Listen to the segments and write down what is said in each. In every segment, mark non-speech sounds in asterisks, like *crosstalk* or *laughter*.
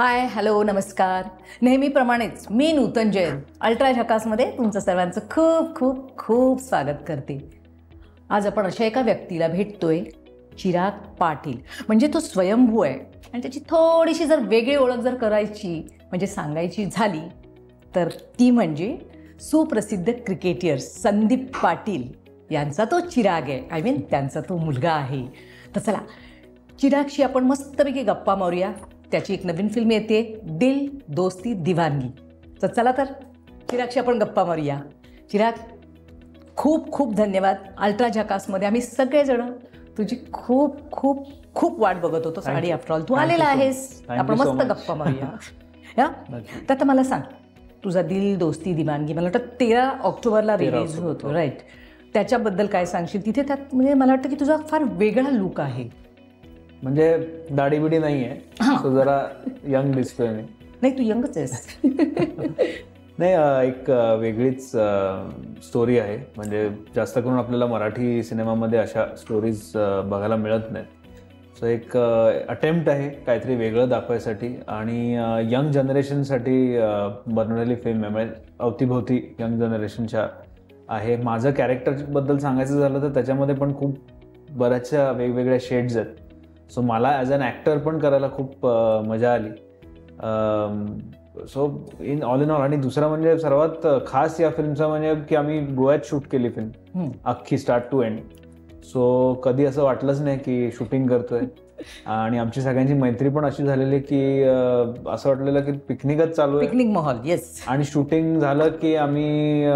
Hi hello नमस्कार. नेहमीप्रमाणेच मी नूतन Jain ultra झकासमध्ये तुमचं सर्वांचं खूप खूप खूप स्वागत करते. आज आपण अशा एका व्यक्तीला भेटतोय चिराग पाटील. म्हणजे तो स्वयंभू आहे. आणि त्याची थोडीशी जर वेगळी ओळख जर करायची म्हणजे सांगायची झाली तर ती म्हणजे सुप्रसिद्ध क्रिकेटियर संदीप पाटील यांचा तो चिराग आहे. आय मीन त्यांचा तो मुलगा आहे. तर चला चिरागशी आपण मस्तपैकी गप्पा मारूया. त्याची एक नवीन फिल्म येते. दिल दोस्ती दिवानगी. तर चला तर चिरागशी आपण गप्पा मारूया. चिराग खूप खूप धन्यवाद. अल्ट्रा झकासमध्ये आम्ही सगळेजण तुझी खूप खूप खूप वाट बघत होतो. साडी you. आफ्टर ऑल तू आलेला. आहेस. आपण मस्त. गप्पा मारूया. *laughs* या. तर आता मला सांग तुझा दिल दोस्ती दिवानगी मला वाटतं तेरा ऑक्टोबरला 13 रिलीज होतो. राईट त्याच्याबद्दल काय सांगशील? तिथे त्यात म्हणजे मला वाटतं की तुझा फार वेगळा लुक आहे. म्हणजे दाढी बिडी नाही आहे जरा यंग दिसतोय मी. नाही तू यंगच आहेस. *laughs* नाही एक वेगळीच स्टोरी आहे. म्हणजे जास्त करून आपल्याला मराठी सिनेमामध्ये अशा स्टोरीज बघायला मिळत नाहीत. सो एक अटेम्प्ट आहे काहीतरी वेगळं दाखवायसाठी. आणि यंग जनरेशनसाठी बनवलेली फिल्म आहे. म्हणजे अवतीभोवती यंग जनरेशनच्या आहे. माझं कॅरेक्टरबद्दल सांगायचं झालं तर त्याच्यामध्ये पण खूप बऱ्याचशा वेगवेगळ्या शेड्स आहेत. सो मला ॲज अन ॲक्टर पण करायला खूप मजा आली. So in all in all आणि दुसरा म्हणजे सर्वात खास या फिल्मचा म्हणजे की आम्ही गोव्यात शूट केली फिल्म. अख्खी स्टार्ट टू एंड सो कधी असं वाटलंच नाही की शूटिंग करतोय. आणि आमची सगळ्यांची मैत्री पण अशी झालेली की असं वाटलेलं की पिकनिकच चालू आहे. पिकनिक माहोल येस आणि शूटिंग झालं की आम्ही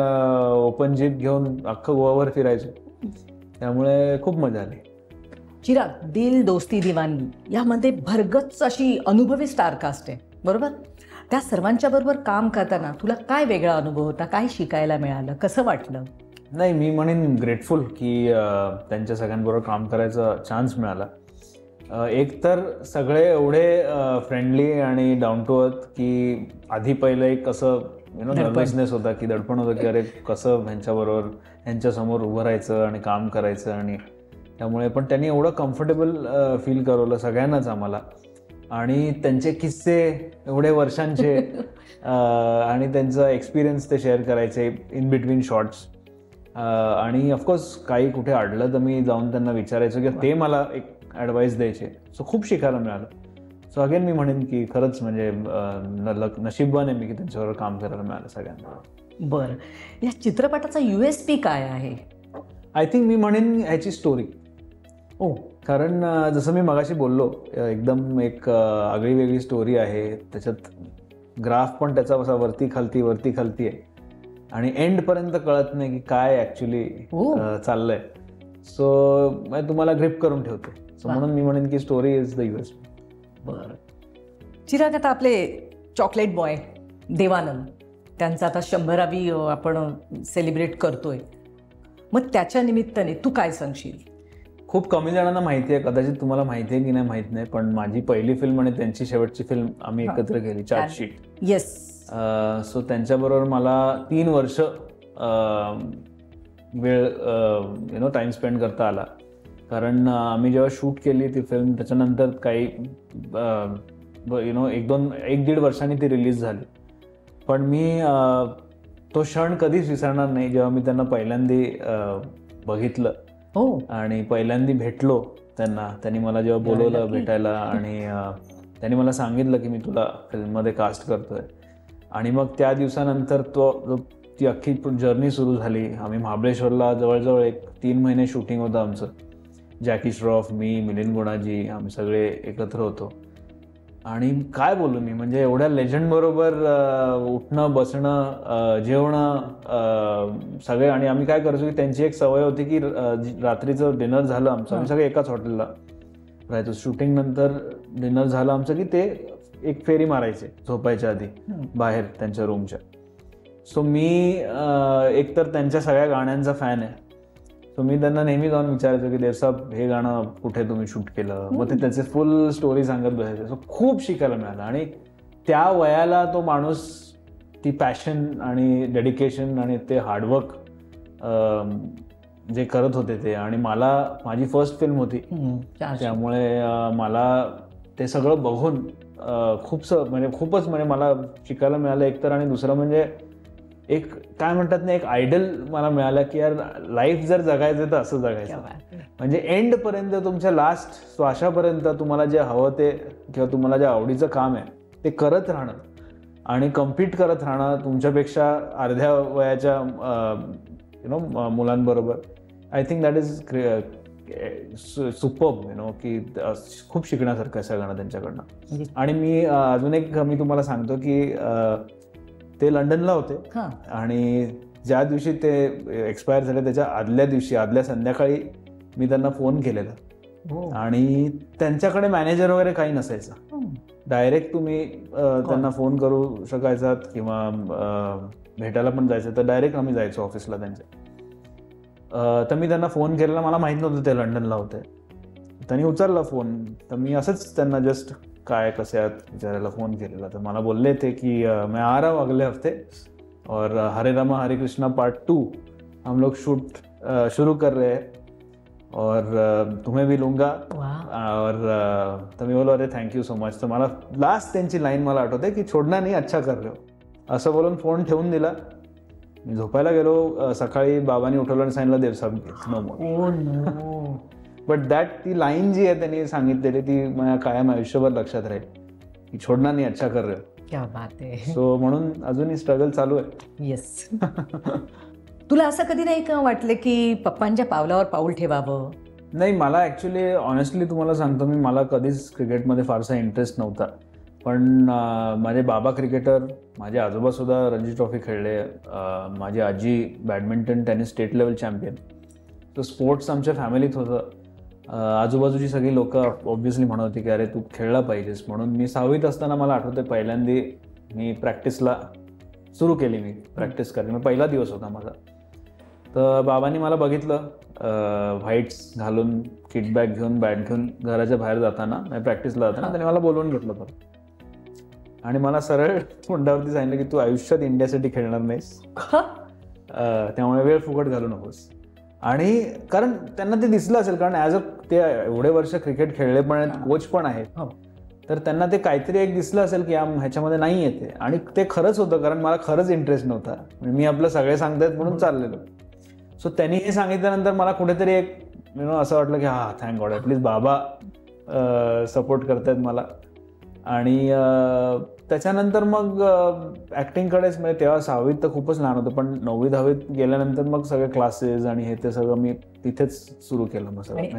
ओपन जीप घेऊन अख्खं गोवावर फिरायचो. त्यामुळे खूप मजा आली. चिराग दिल दोस्ती दिवानगी. यामध्ये भरगच्च अशी अनुभवी स्टार कास्ट आहे. बरोबर? त्या सर्वांच्या बरोबर काम करताना तुला काय वेगळा अनुभव होता? काय शिकायला मिळालं? कसं वाटलं? नाही मी म्हणेन ग्रेटफुल की त्यांच्या सगळ्यांबरोबर काम करायचा चान्स मिळाला. एक तर सगळे एवढे फ्रेंडली आणि डाऊन टू अर्थ की आधी पहिलं एक कसं यु नो. नर्वसनेस होता की दडपण होतं की अरे कसं ह्यांच्याबरोबर ह्यांच्यासमोर उभं राहायचं आणि काम करायचं आणि त्यामुळे पण त्यांनी एवढं कम्फर्टेबल फील करवलं सगळ्यांनाच आम्हाला. आणि त्यांचे किस्से एवढे वर्षांचे *laughs* आणि त्यांचा एक्सपिरियन्स ते शेअर करायचे इन बिटवीन शॉर्ट्स आणि ऑफकोर्स काही कुठे अडलं तर मी जाऊन त्यांना विचारायचो की ते मला एक ॲडवाईस द्यायचे. सो खूप शिकायला मिळालं. सो अगेन मी म्हणेन की खरंच म्हणजे नशीबवान आहे मी की त्यांच्याबरोबर काम करायला मिळालं सगळ्यांना. बरं. या चित्रपटाचा यू एस पी काय आहे? आय थिंक मी म्हणेन ह्याची स्टोरी ओ कारण जसं मी मगाशी बोललो एकदम एक आगळी वेगळी स्टोरी आहे. त्याच्यात ग्राफ पण त्याचा असा वरती खालती वरती खालती आहे. आणि एंडपर्यंत कळत नाही की काय ॲक्च्युली ओ. चाललंय. सो तुम्हाला ग्रिप करून ठेवते. सो. म्हणून मी म्हणेन की स्टोरी इज द युएस बरं. चिराग आता आपले चॉकलेट बॉय देवानंद त्यांचा आता शंभरावी आपण सेलिब्रेट करतोय. मग त्याच्या निमित्ताने तू काय सांगशील? खूप कमी जणांना माहिती आहे कदाचित तुम्हाला माहिती आहे की नाही माहीत नाही पण माझी पहिली फिल्म आणि त्यांची शेवटची फिल्म आम्ही. एकत्र केली चार्टशीट येस सो त्यांच्याबरोबर मला तीन वर्ष वेळ यु नो टाईम स्पेंड करता आला. कारण आम्ही जेव्हा शूट केली ती फिल्म त्याच्यानंतर काही यु नो एक दोन एक दीड वर्षांनी ती रिलीज झाली. पण मी तो क्षण कधीच विसरणार नाही जेव्हा मी त्यांना पहिल्यांदी बघितलं. हो. आणि पहिल्यांदी भेटलो त्यांना. त्यांनी मला जेव्हा बोलवलं. भेटायला आणि त्यांनी मला सांगितलं की मी तुला फिल्ममध्ये कास्ट करतोय. आणि मग त्या दिवसानंतर तो ती अख्खी जर्नी सुरू झाली. आम्ही महाबळेश्वरला जवळजवळ एक तीन महिने शूटिंग होतं आमचं. जॅकी श्रॉफ मी मिलिंद गुणाजी आम्ही सगळे एकत्र होतो. आणि काय बोलू मी? म्हणजे एवढ्या लेजंड बरोबर अं, उठणं बसणं जेवणं सगळे आणि आम्ही काय करायचो की त्यांची एक सवय होती की रात्रीचं डिनर झालं आमचं. आम्ही सगळे एकाच हॉटेलला राहायचो. शूटिंग नंतर डिनर झालं आमचं की ते एक फेरी मारायचे झोपायच्या आधी. बाहेर त्यांच्या रूमच्या सो मी एकतर त्यांच्या सगळ्या गाण्यांचा फॅन आहे. सो मी त्यांना नेहमी जाऊन विचारायचो की देवसाहेब हे गाणं कुठे तुम्ही शूट केलं? मग ते त्याचे फुल स्टोरी सांगत बसायचे. सो खूप शिकायला मिळालं. आणि त्या वयाला तो माणूस ती पॅशन आणि डेडिकेशन आणि ते हार्डवर्क जे करत होते ते. आणि मला माझी फर्स्ट फिल्म होती. त्यामुळे मला ते सगळं बघून खूपसं म्हणजे खूपच म्हणजे मला शिकायला मिळालं. एकतर आणि दुसरं म्हणजे एक काय म्हणतात ना एक आयडल मला मिळाला की यार लाईफ जर जगायचं तर असं जगायचं. म्हणजे एंड पर्यंत तुमच्या लास्ट श्वासापर्यंत तुम्हाला जे हवं ते किंवा तुम्हाला जे आवडीचं काम आहे ते करत राहणं. आणि कम्पीट करत राहणं तुमच्यापेक्षा अर्ध्या वयाच्या यु नो मुलांबरोबर I think that is super you know की खूप शिकण्यासारखं आहे सगळ्यांना त्यांच्याकडनं. आणि मी अजून एक मी तुम्हाला सांगतो की ते लंडनला होते. हां. आणि ज्या दिवशी ते एक्सपायर झाले त्याच्या आदल्या दिवशी आदल्या संध्याकाळी मी त्यांना फोन केलेला. हो. आणि त्यांच्याकडे मॅनेजर वगैरे काही नसायचं. हं. डायरेक्ट तुम्ही अ, त्यांना फोन करू शकायचात किंवा भेटायला पण जायचं तर डायरेक्ट आम्ही जायचो ऑफिसला त्यांच्या. तर मी त्यांना फोन केलेला. मला माहीत नव्हतं ते लंडनला होते. त्यांनी उचलला फोन तर मी असंच त्यांना जस्ट काय कसे आहात? विचारायला फोन केलेला. तर मला बोलले थे की मैं आ रहा हूँ अगले हफ्ते. और हरे रामा हरे कृष्णा पार्ट टू हम लोग शूट शुरू कर रहे हैं। और तुम्हें भी लूंगा। और मी बोलो अरे थँक्यू सो मच तर मला लास्ट त्यांची लाईन मला आठवते की छोडणार नाही अच्छा कर रहे हो. असं बोलून फोन ठेवून दिला. मी झोपायला गेलो सकाळी बाबांनी उठवलं आणि सांगितलं देवसाहेब नो मोर बट दॅट ती लाईन जी आहे त्यांनी सांगितलेली ती माझ्या कायम आयुष्यभर लक्षात राहील. की छोडणार नाही अच्छा कर रहे हो. क्या बात आहे. सो म्हणून अजूनही स्ट्रगल चालू आहे. येस तुला असं कधी नाही का वाटलं की पप्पांच्या पावलावर पाऊल ठेवावं? नाही मला ॲक्च्युली ऑनेस्टली तुम्हाला सांगतो मी मला कधीच क्रिकेटमध्ये फारसा इंटरेस्ट नव्हता. पण माझे बाबा क्रिकेटर माझे आजोबासुद्धा रणजी ट्रॉफी खेळले. माझी आजी badminton tennis state level champion तर स्पोर्ट्स आमच्या फॅमिलीत होतं. आजूबाजूची सगळी लोक ऑब्व्हियसली म्हणत होती की अरे तू खेळला पाहिजेस म्हणून. मी सहावीत असताना मला आठवते पहिल्यांदी मी प्रॅक्टिसला सुरू केली मी. प्रॅक्टिस करायला मग पहिला दिवस होता माझा. तर बाबांनी मला बघितलं व्हाईट्स घालून किटबॅग घेऊन बॅट घेऊन घराच्या बाहेर जाताना प्रॅक्टिसला जाताना त्यांनी मला बोलवून घेतलं होतं आणि मला सरळ तोंडावरती सांगितलं की तू आयुष्यात इंडियासाठी खेळणार नाहीस. त्यामुळे वेळ फुकट घालू नकोस. आणि कारण त्यांना ते दिसलं असेल कारण ॲज अ ते एवढे वर्ष क्रिकेट खेळले पण आहेत कोच पण आहेत. हो. तर त्यांना ते काहीतरी एक दिसलं असेल की या ह्याच्यामध्ये नाही येते आणि ते खरंच होतं कारण मला खरंच इंटरेस्ट नव्हता. म्हणजे मी आपलं सगळे सांगतायत म्हणून चाललेलो. सो त्यांनी हे सांगितल्यानंतर मला कुठेतरी एक यु नो असं वाटलं की हा थँक गॉड ॲटलीस्ट बाबा सपोर्ट करतायत मला. आणि त्याच्यानंतर मग ॲक्टिंगकडेच म्हणजे तेव्हा सहावीत तर खूपच लहान होतं पण नववी दहावीत गेल्यानंतर मग सगळे क्लासेस आणि हे ते सगळं मी तिथेच सुरू केलं मग सगळं?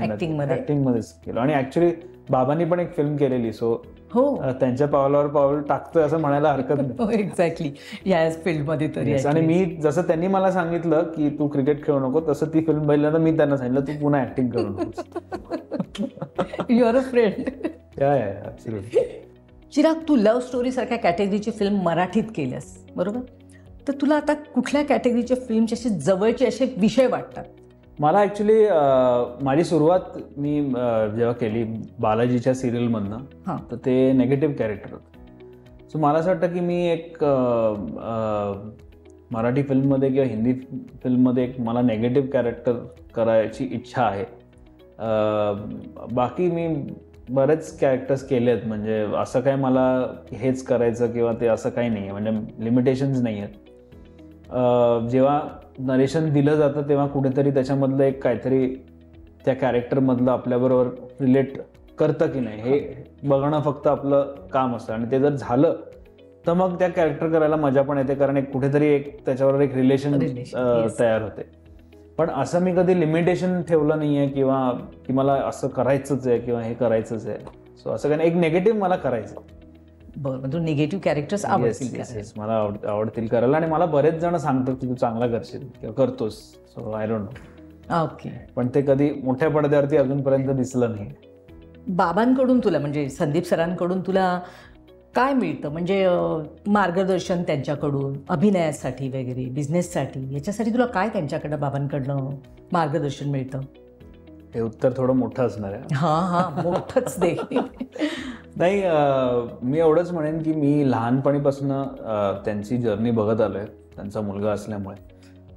ॲक्टिंगमध्येच केलं. आणि ॲक्च्युली बाबांनी पण एक फिल्म केलेली सो हो. त्यांच्या पावलावर पाऊल टाकतोय असं म्हणायला हरकत नाही. *laughs* हो एक्झॅक्टली या फील्डमध्ये तरी आणि मी जसं त्यांनी मला सांगितलं की तू क्रिकेट खेळू नको तसं ती फिल्म बघितल्यानंतर मी त्यांना सांगितलं तू पुन्हा ऍक्टिंग करू नको युअर अ फ्रेंड या या. चिराग तू लव्ह स्टोरी सारख्या कॅटेगरीची फिल्म मराठीत केल्यास बरोबर? तर तुला आता कुठल्या कॅटेगरीच्या फिल्मचे असे जवळचे असे विषय वाटतात? मला ॲक्च्युली माझी सुरुवात मी जेव्हा केली बालाजीच्या सिरियलमधनं हां. तर ते नेगेटिव्ह कॅरेक्टर होतं. सो मला असं वाटतं की मी एक मराठी फिल्ममध्ये किंवा हिंदी फिल्ममध्ये एक मला नेगेटिव्ह कॅरेक्टर करायची इच्छा आहे. बाकी मी बरेच कॅरेक्टर्स केले आहेत. म्हणजे असं काय मला हेच करायचं किंवा ते असं काही नाही आहे म्हणजे लिमिटेशन्स नाही आहेत जेव्हा नरेशन दिलं जातं तेव्हा कुठेतरी त्याच्यामधलं एक काहीतरी त्या कॅरेक्टरमधलं आपल्याबरोबर रिलेट करतं की नाही हे बघणं फक्त आपलं काम असतं. आणि ते जर झालं तर मग त्या कॅरेक्टर करायला मजा पण येते. कारण एक कुठेतरी एक त्याच्यावर एक रिलेशन. तयार होते. पण असं मी कधी लिमिटेशन ठेवलं नाही आहे किंवा की मला असं करायचंच आहे किंवा हे करायचंच आहे. सो असं काही. एक नेगेटिव्ह मला करायचं. बरं तू निगेटिव्ह कॅरेक्टर्स आवडतील. मला आवड आवडतील करायला आणि मला बरेच जण सांगतात की तू चांगला करशील किंवा करतोस. So I don't know okay पण ते कधी मोठ्या पडद्यावरती अजूनपर्यंत दिसलं नाही. बाबांकडून तुला म्हणजे संदीप सरांकडून तुला काय मिळतं? म्हणजे मार्गदर्शन त्यांच्याकडून अभिनयासाठी वगैरे बिझनेससाठी याच्यासाठी तुला काय त्यांच्याकडं बाबांकडनं मार्गदर्शन मिळतं? हे उत्तर थोडं मोठं असणार आहे. हां हां मोठंच दे. *laughs* नाही मी एवढंच म्हणेन की मी लहानपणीपासून त्यांची जर्नी बघत आलो आहे त्यांचा मुलगा असल्यामुळे.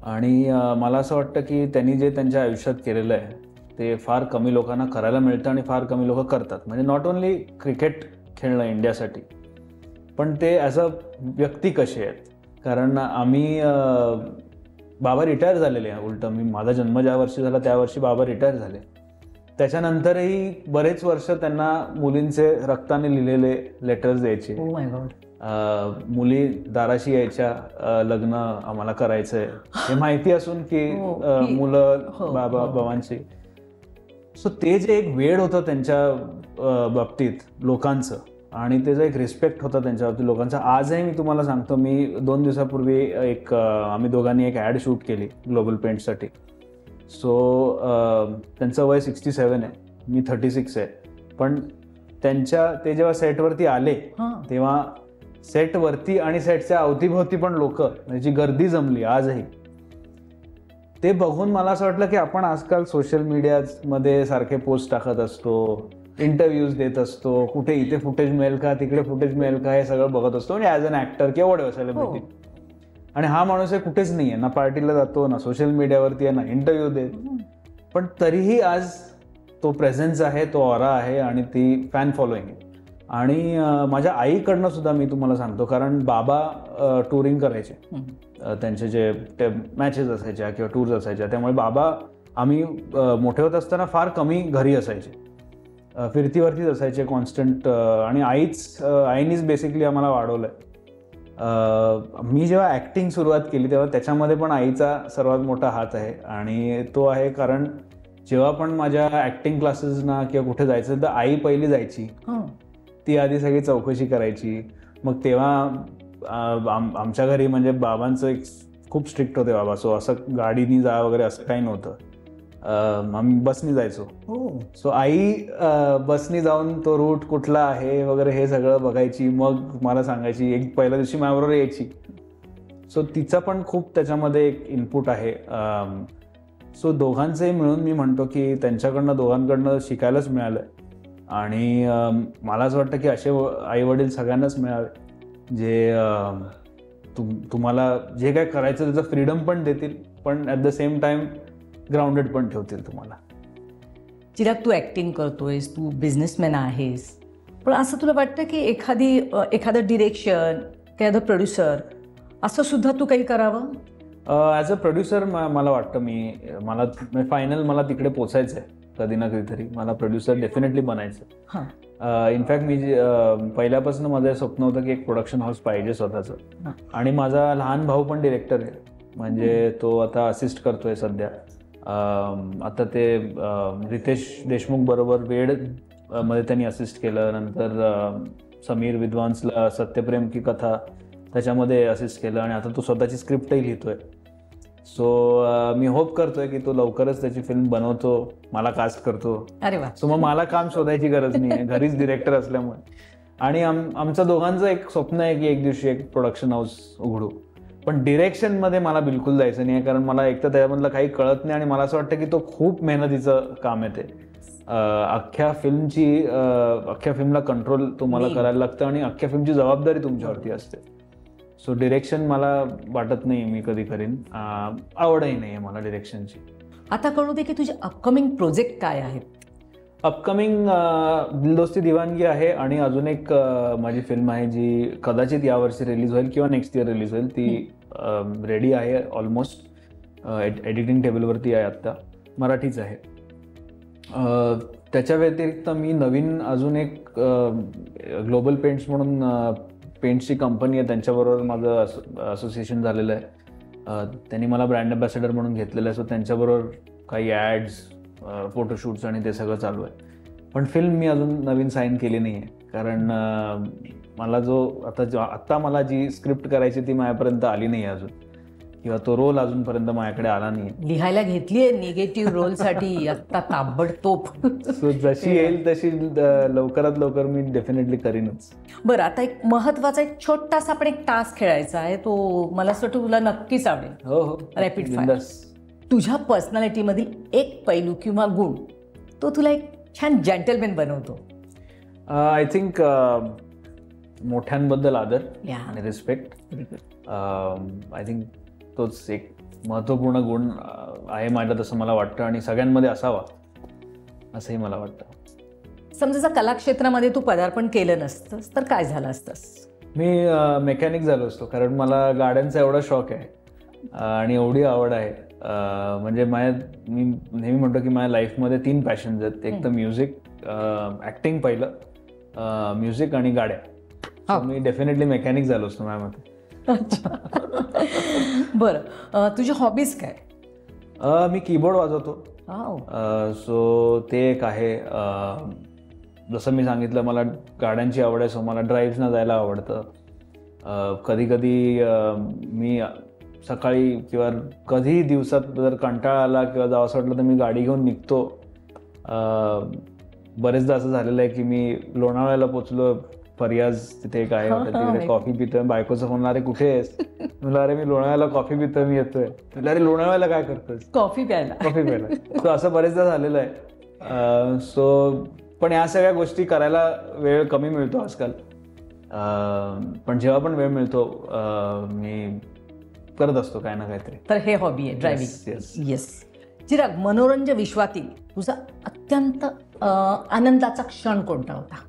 आणि मला असं वाटतं की त्यांनी जे त्यांच्या आयुष्यात केलेलं आहे ते फार कमी लोकांना करायला मिळतं आणि फार कमी लोक करतात. म्हणजे नॉट ओन्ली क्रिकेट खेळणं इंडियासाठी पण ते ॲज अ व्यक्ती कसे आहेत? कारण आम्ही बाबा रिटायर झालेले आहे उलटं. मी माझा जन्म ज्या वर्षी झाला त्या वर्षी बाबा रिटायर झाले. त्याच्यानंतरही बरेच वर्ष त्यांना मुलींचे रक्ताने लिहिलेले लेटर्स द्यायचे. अं, मुली दाराशी यायच्या लग्न आम्हाला करायचंय. हे माहिती असून की हो, मुलं हो, बाबा हो. बाबांची. सो ते जे एक वेळ होतं त्यांच्या बाबतीत लोकांचं आणि त्याचा एक रिस्पेक्ट होता त्यांच्या बाबतीत लोकांचा आजही मी तुम्हाला सांगतो मी दोन दिवसापूर्वी एक आम्ही दोघांनी एक ॲड शूट केली ग्लोबल पेंटसाठी सो त्यांचं वय सिक्स्टी सेवन आहे मी थर्टी सिक्स आहे. पण त्यांच्या ते जेव्हा सेटवरती आले तेव्हा सेटवरती आणि सेटच्या अवतीभोवती पण लोक जी गर्दी जमली आजही ते बघून मला असं वाटलं की आपण आजकाल सोशल मीडियामध्ये सारखे पोस्ट टाकत असतो. इंटरव्ह्यूज देत असतो कुठे इथे फुटेज मिळेल का तिकडे फुटेज मिळेल का हे सगळं बघत असतो. आणि ॲज अन ॲक्टर किंवा वडे सेलिब्रिटी आणि हा माणूस आहे कुठेच नाही आहे ना पार्टीला जातो ना सोशल मीडियावरती आहे ना इंटरव्ह्यू देत. पण तरीही आज तो प्रेझेन्स आहे तो ऑरा आहे आणि ती फॅन फॉलोईंग आहे. आणि माझ्या आईकडनं सुद्धा मी तुम्हाला सांगतो कारण बाबा टुरिंग करायचे. त्यांचे जे ते मॅचेस असायच्या किंवा टूर्स असायच्या त्यामुळे बाबा आम्ही मोठे होत असताना फार कमी घरी असायचे. फिरतीवरतीच असायचे कॉन्स्टंट आणि आईच आईनीच बेसिकली आम्हाला वाढवलं आहे मी जेव्हा ॲक्टिंग सुरुवात केली तेव्हा त्याच्यामध्ये पण आईचा सर्वात मोठा हात आहे. आणि तो आहे कारण जेव्हा पण माझ्या ॲक्टिंग क्लासेसना किंवा कुठे जायचं तर आई पहिली जायची. ती आधी सगळी चौकशी करायची. मग तेव्हा आम आमच्या घरी म्हणजे बाबांचं एक खूप स्ट्रिक्ट होते बाबा. सो असं गाडीनी जा वगैरे असं काही नव्हतं. आम्ही बसनी जायचो. हो. सो आई बसनी जाऊन तो रूट कुठला आहे वगैरे हे सगळं बघायची. मग मला सांगायची एक पहिल्या दिवशी माझ्याबरोबर यायची. सो तिचा पण खूप त्याच्यामध्ये एक इनपुट आहे. सो दोघांचंही मिळून मी म्हणतो की त्यांच्याकडनं दोघांकडनं शिकायलाच मिळालं. आणि मला असं वाटतं की असे आई वडील सगळ्यांनाच मिळावे. जे तुम तुम्हाला जे काय करायचं त्याचं फ्रीडम पण देतील. पण at the same time grounded पण ठेवतील तुम्हाला. चिराग तू ॲक्टिंग करतोयस तू बिझनेसमॅन आहेस. पण असं तुला वाटतं की एखादी एखादं डिरेक्शन एखादं प्रोड्युसर असं सुद्धा तू काही करावं? ॲज अ प्रोड्युसर मला वाटतं मी मला फायनल मला तिकडे पोचायचं आहे कधी ना कधीतरी. मला प्रोड्युसर डेफिनेटली बनायचं हां. इनफॅक्ट मी पहिल्यापासून माझं स्वप्न होतं की एक प्रोडक्शन हाऊस पाहिजे स्वतःचं. आणि माझा लहान भाऊ पण डिरेक्टर आहे. म्हणजे तो आता असिस्ट करतोय सध्या. आता ते रितेश देशमुख बरोबर वेड अं, मध्ये त्यांनी असिस्ट केलं. नंतर समीर विद्वांसला सत्यप्रेम की कथा त्याच्यामध्ये असिस्ट केलं. आणि आता तो स्वतःची स्क्रिप्टही लिहितोय. सो मी होप करतोय की तो लवकरच त्याची फिल्म बनवतो मला कास्ट करतो. अरे वा. सो मग मला काम शोधायची गरज नाही आहे. घरीच डिरेक्टर असल्यामुळे. आणि आम आमचं दोघांचं एक स्वप्न आहे की एक दिवशी एक प्रोडक्शन हाऊस उघडू. पण डिरेक्शनमध्ये मला बिलकुल जायचं नाही आहे कारण मला एक तर त्यामधलं काही कळत नाही आणि मला असं वाटतं की तो खूप मेहनतीचं काम आहे ते. अख्ख्या फिल्मची अख्ख्या फिल्मला कंट्रोल तुम्हाला. करायला लागतं आणि अख्ख्या फिल्मची जबाबदारी तुमच्यावरती असते. सो डिरेक्शन मला वाटत नाही मी कधी करीन. आवडही नाही आहे मला डिरेक्शनची आता कळू दे की तुझे अपकमिंग प्रोजेक्ट काय आहेत? अपकमिंग दिलदोस्ती दिवानगी आहे आणि अजून एक अ, माझी फिल्म आहे जी कदाचित यावर्षी रिलीज होईल किंवा नेक्स्ट इयर रिलीज होईल. ती रेडी आहे ऑलमोस्ट एडिटिंग टेबलवरती आहे आत्ता. मराठीच आहे. अ, त्याच्या व्यतिरिक्त मी नवीन अजून एक ग्लोबल पेंट्स म्हणून पेंट्सची कंपनी आहे. त्यांच्याबरोबर माझं असोसिएशन झालेलं आहे. त्यांनी मला ब्रँड अँबॅसेडर म्हणून घेतलेलं आहे. सो त्यांच्याबरोबर काही ॲड्स फोटोशूट्स आणि ते सगळं चालू आहे. पण फिल्म मी अजून नवीन साईन केली नाही आहे कारण मला जो आता जो आत्ता मला जी स्क्रिप्ट करायची ती माझ्यापर्यंत आली नाही आहे अजून. किंवा तो रोल अजूनपर्यंत माझ्याकडे आला नाही लिहायला घेतली आहे निगेटिव्ह रोलसाठी आत्ता ताबडतोब. *laughs* सो जशी येईल तशी लवकरात लवकर मी डेफिनेटली करीनच. बरं आता एक महत्त्वाचा एक छोटासा आपण एक टास्क खेळायचा आहे. तो मला असं वाटतं तुला नक्कीच आवडेल. हो हो. Rapid fire. तुझ्या पर्सनॅलिटीमधील एक पैलू किंवा गुण तो तुला एक छान जेंटलमॅन बनवतो. आय थिंक मोठ्यांबद्दल आदर आणि रिस्पेक्ट आय थिंक तोच एक महत्त्वपूर्ण गुण अं, आहे माझ्या तसं मला वाटतं आणि सगळ्यांमध्ये असावा असंही मला वाटतं. समजा जर कलाक्षेत्रामध्ये तू पदार्पण केलं नसतंस तर काय झालं असतंस? मी मेकॅनिक झालो असतो कारण मला गाड्यांचा एवढा शॉक आहे आणि एवढी आवड आहे. म्हणजे माझ्या मी नेहमी म्हणतो की माझ्या लाईफमध्ये तीन पॅशन्स आहेत. एक तर म्युझिक ॲक्टिंग पहिलं म्युझिक आणि गाड्या. हा. मी डेफिनेटली मेकॅनिक झालो असतो माझ्या मते बरं. तुझी हॉबीज काय? मी कीबोर्ड वाजवतो. सो ते एक आहे. जसं मी सांगितलं मला गाड्यांची आवड आहे सो मला ड्राईव्हना जायला आवडतं. कधी कधी मी सकाळी किंवा कधीही दिवसात जर कंटाळा आला किंवा जावं असं वाटलं तर मी गाडी घेऊन निघतो. अं, बरेचदा असं झालेलं आहे की मी लोणावळ्याला पोचलो फरियाज तिथे एक आहे तर हा, तिकडे कॉफी पितोय. बायकोचा फोन अरे कुठे आहेस? म्हणलं अरे मी लोणावळ्याला कॉफी पितोय मी येतोय. म्हणलं अरे लोणावळ्याला काय करतोय कॉफी प्यायला. कॉफी प्यायला. सो असं बरेचदा झालेलं आहे. सो पण या सगळ्या गोष्टी करायला वेळ कमी मिळतो आजकाल. अं, पण जेव्हा पण वेळ मिळतो मी करत असतो काय ना काहीतरी. तर हे हॉबी आहे ड्रायव्हिंग. येस चिराग मनोरंजन विश्वातील तुझा अत्यंत आनंदाचा क्षण कोणता होता?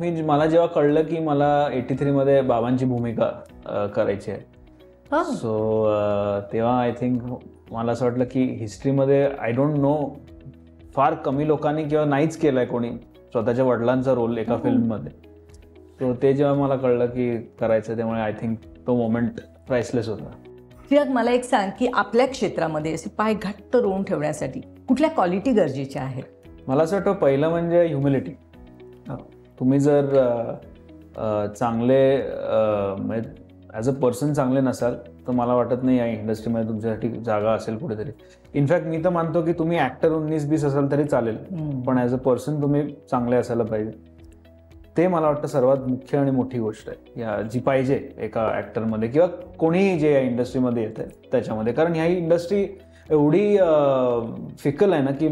मी मला जेव्हा कळलं की मला एटी थ्रीमध्ये बाबांची भूमिका करायची आहे. हा. सो तेव्हा आय थिंक मला असं वाटलं की हिस्ट्रीमध्ये आय डोंट नो फार कमी लोकांनी किंवा नाहीच केलं आहे कोणी स्वतःच्या वडिलांचा रोल एका फिल्ममध्ये सो ते जेव्हा मला कळलं की करायचं त्यामुळे आय थिंक तो मोमेंट प्राइसलेस होता. चिराग मला एक सांग की आपल्या क्षेत्रामध्ये असे पाय घट्ट रोवून ठेवण्यासाठी कुठल्या क्वालिटी गरजेच्या आहेत? मला असं वाटतं पहिलं म्हणजे ह्युमिलिटी तुम्ही जर चांगले ॲज अ पर्सन चांगले नसाल तर मला वाटत नाही या इंडस्ट्रीमध्ये तुमच्यासाठी जागा असेल कुठेतरी. इनफॅक्ट मी तर मानतो की तुम्ही ॲक्टर उन्नीस बीस असाल तरी चालेल. पण ॲज अ पर्सन तुम्ही चांगले असायला पाहिजे. ते मला वाटतं सर्वात मुख्य आणि मोठी गोष्ट आहे. या जी पाहिजे एका ॲक्टरमध्ये किंवा कोणीही जे या इंडस्ट्रीमध्ये येत आहे त्याच्यामध्ये. कारण ह्या इंडस्ट्री एवढी फिकल आहे ना की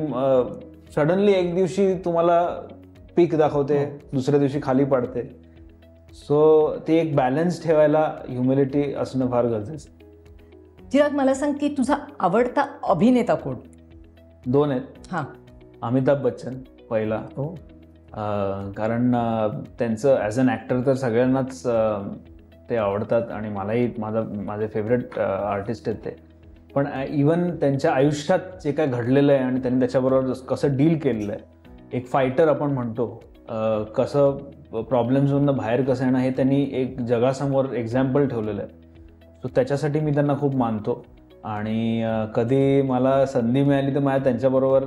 सडनली एक दिवशी तुम्हाला पीक दाखवते दुसऱ्या दिवशी खाली पडते. सो ते एक बॅलन्स ठेवायला ह्युमिलिटी असणं फार गरजेचं. चिराग मला सांग की तुझा आवडता अभिनेता कोण? दोन आहेत. हां. अमिताभ बच्चन पहिला. हो. कारण त्यांचं ॲज अन ॲक्टर तर सगळ्यांनाच ते आवडतात आणि मलाही माझा माझे फेवरेट आर्टिस्ट आहेत ते. पण इवन त्यांच्या आयुष्यात जे काय घडलेलं आहे आणि त्यांनी त्याच्याबरोबर कसं डील केलेलं आहे एक फायटर आपण म्हणतो कसं प्रॉब्लेम्समधून बाहेर कसं येणं हे त्यांनी एक जगासमोर एक्झाम्पल ठेवलेलं आहे. सो त्याच्यासाठी मी त्यांना खूप मानतो. आणि कधी मला संधी मिळाली तर मला त्यांच्याबरोबर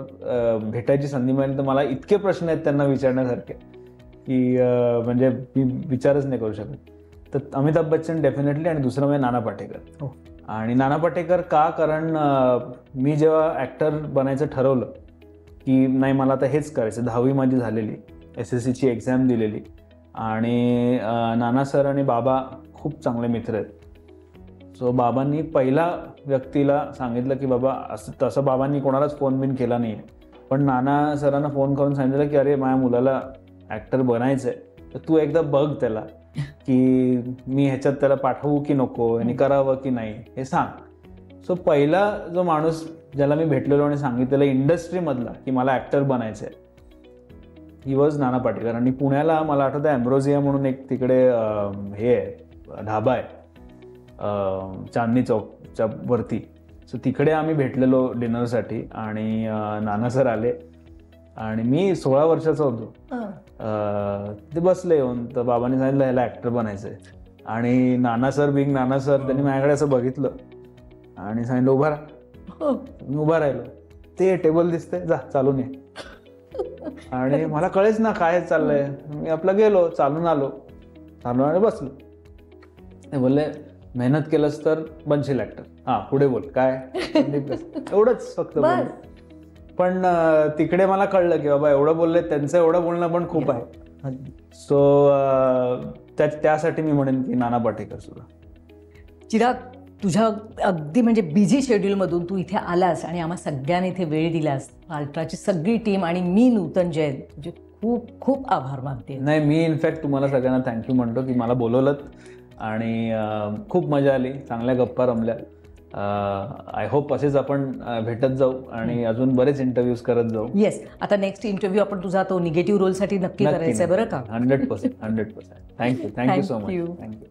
भेटायची संधी मिळाली तर मला इतके प्रश्न आहेत त्यांना विचारण्यासारखे की म्हणजे मी विचारच नाही करू शकत. तर अमिताभ बच्चन डेफिनेटली आणि दुसरं म्हणजे नाना पाटेकर. हो. आणि नाना पाटेकर का? कारण मी जेव्हा ॲक्टर बनायचं ठरवलं की नाही मला आता हेच करायचं दहावी माझी झालेली एस एस सीची एक्झाम दिलेली. आणि नाना सर आणि बाबा खूप चांगले मित्र आहेत. सो बाबांनी पहिला व्यक्तीला सांगितलं की बाबा असं तसं बाबांनी कोणालाच फोन बिन केला नाही. पण नाना सरांना फोन करून सांगितलं की अरे माझ्या मुलाला ॲक्टर बनायचं आहे तर तू एकदा बघ त्याला *laughs* की मी ह्याच्यात त्याला पाठवू की नको आणि करावं की नाही हे सांग. सो पहिला जो माणूस ज्याला मी भेटलेलो आणि सांगितलेलं इंडस्ट्रीमधला की मला ॲक्टर बनायचं आहे ही वॉज नाना पाटेकर आणि पुण्याला मला आठवतं ॲम्ब्रोझिया म्हणून एक तिकडे हे आहे ढाबा आहे. चांदणी चौकच्या वरती. सो तिकडे आम्ही भेटलेलो डिनरसाठी आणि नाना सर आले. आणि मी सोळा वर्षाचा होतो. ते बसले येऊन. तर बाबांनी सांगितलं ह्याला ॲक्टर बनायचं आहे आणि Nana sir being Nana sir त्यांनी माझ्याकडे असं बघितलं. आणि सांगितलं उभा राहा. हो. मी उभा राहिलो. ते टेबल दिसतंय. जा चालून ये. आणि मला कळेच ना काय चाललंय. मी आपलं गेलो चालून आलो. चालून आणि बसलो. ते बोलले मेहनत केलंस तर बनशील ऍक्टर हा पुढे बोल. काय? एवढंच फक्त. पण तिकडे मला कळलं की बाबा एवढं बोलले त्यांचं एवढं बोलणं पण खूप आहे. सो त्या त्यासाठी मी म्हणेन की नाना पाटेकर सुद्धा. चिराग तुझ्या अगदी म्हणजे बिझी शेड्यूलमधून तू इथे आलास आणि आम्हा सगळ्यांनी इथे वेळ दिलास. अल्ट्राची सगळी टीम आणि मी नूतन जैन तुझे खूप खूप आभार मानते. नाही मी इनफॅक्ट तुम्हाला सगळ्यांना थँक्यू म्हणतो की मला बोलवलं आणि खूप मजा आली. चांगल्या गप्पा रमल्या. आय होप असेच आपण भेटत जाऊ आणि अजून बरेच इंटरव्ह्यूज करत जाऊ. येस आता नेक्स्ट इंटरव्ह्यू आपण तुझा तो निगेटिव्ह रोलसाठी नक्की करायचा आहे बरं का? Hundred percent hundred percent thank you thank you so. Much thank you